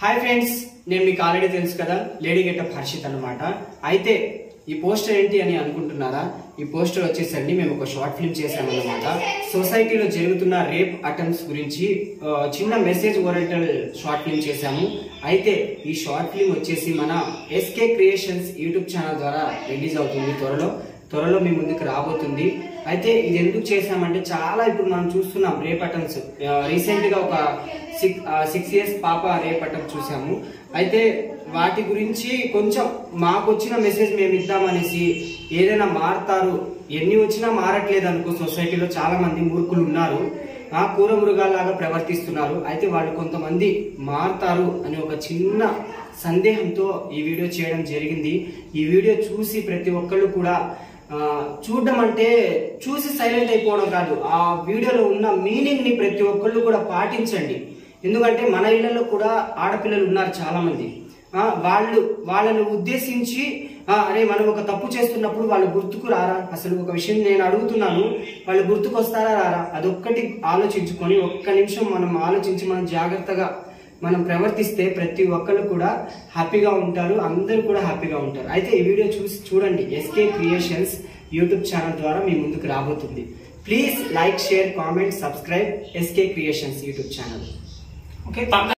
Hi friends నేను మీకు already తెలుసు కదా లేడీ గెటప్ హర్షిత్ అన్నమాట. అయితే ఈ పోస్టర్ ఏంటి అని అనుకుంటున్నారా? ఈ పోస్టర్ వచ్చేసండి మేము ఒక షార్ట్ ఫిల్మ్ చేశామన్నమాట. సొసైటీలో జరుగుతున్న రేప్ అటెంప్ట్స్ గురించి చిన్న మెసేజ్ ఓరియంటెడ్ షార్ట్ ఫిల్మ్ చేశాము. అయితే ఈ షార్ట్ ఫిల్మ్ వచ్చేసి మన ఎస్కే క్రియేషన్స్ యూట్యూబ్ ఛానల్ ద్వారా రిలీజ్ అవుతుంది త్వరలో. త్వరలో మీ ముందుకు రాబోతుంది. అయితే ఇది ఎందుకు చేసామంటే చాలా ఇప్పుడు మనం చూస్తున్నాం రేప్ అటెంప్ట్స్ రీసెంట్గా ఒక సిక్స్ సిక్స్ ఇయర్స్ పాప రేప్ పట్టం చూసాము. అయితే వాటి గురించి కొంచెం మాకు వచ్చిన మెసేజ్ మేము ఇద్దామనేసి ఏదైనా మారుతారు ఎన్ని వచ్చినా మారట్లేదు అనుకో సొసైటీలో చాలా మంది మూర్ఖులు ఉన్నారు. ఆ కూర మృగాల్లాగా ప్రవర్తిస్తున్నారు. అయితే వాళ్ళు కొంతమంది మారుతారు అని ఒక చిన్న సందేహంతో ఈ వీడియో చేయడం జరిగింది. ఈ వీడియో చూసి ప్రతి ఒక్కళ్ళు కూడా చూడడం అంటే చూసి సైలెంట్ అయిపోవడం కాదు. ఆ వీడియోలో ఉన్న మీనింగ్ని ప్రతి ఒక్కళ్ళు కూడా పాటించండి. ఎందుకంటే మన ఇళ్ళలో కూడా ఆడపిల్లలు ఉన్నారు చాలా మంది వాళ్ళు వాళ్ళని ఉద్దేశించి అరే మనం ఒక తప్పు చేస్తున్నప్పుడు వాళ్ళు గుర్తుకు రారా? అసలు ఒక విషయం నేను అడుగుతున్నాను. వాళ్ళు గుర్తుకు వస్తారా రారా? అదొక్కటి ఆలోచించుకొని ఒక్క నిమిషం మనం ఆలోచించి మనం జాగ్రత్తగా మనం ప్రవర్తిస్తే ప్రతి ఒక్కరు కూడా హ్యాపీగా ఉంటారు. అందరూ కూడా హ్యాపీగా ఉంటారు. అయితే ఈ వీడియో చూసి చూడండి ఎస్కే క్రియేషన్స్ యూట్యూబ్ ఛానల్ ద్వారా మీ ముందుకు రాబోతుంది. Please like share comment subscribe SK creations YouTube channel. Okay? Pag